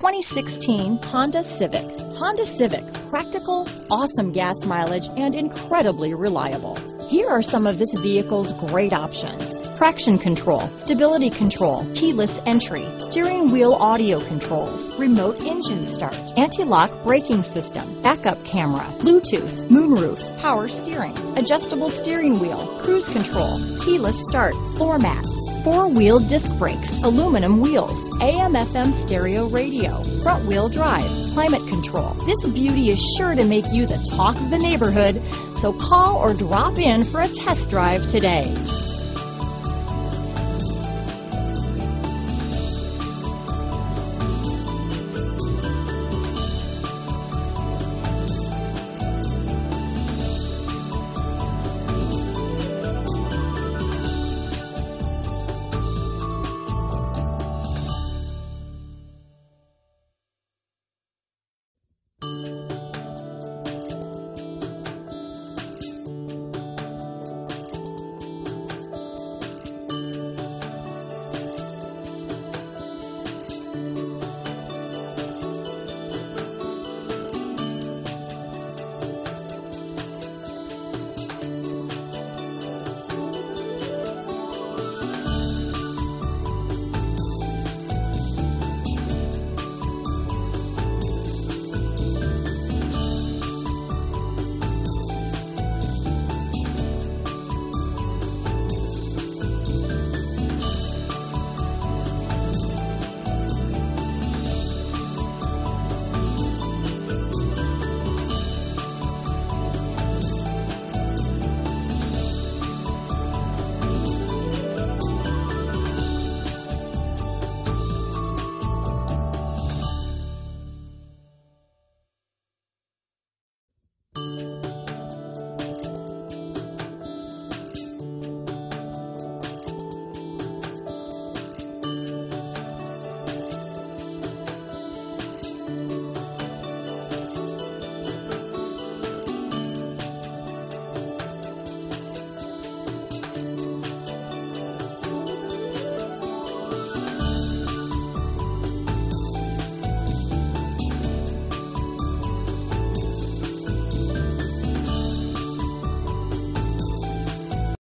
2016 Honda Civic. Honda Civic, practical, awesome gas mileage, and incredibly reliable. Here are some of this vehicle's great options. Traction control, stability control, keyless entry, steering wheel audio controls, remote engine start, anti-lock braking system, backup camera, Bluetooth, moonroof, power steering, adjustable steering wheel, cruise control, keyless start, floor mats, four-wheel disc brakes, aluminum wheels, AM FM stereo radio, front wheel drive, climate control. This beauty is sure to make you the talk of the neighborhood, so call or drop in for a test drive today.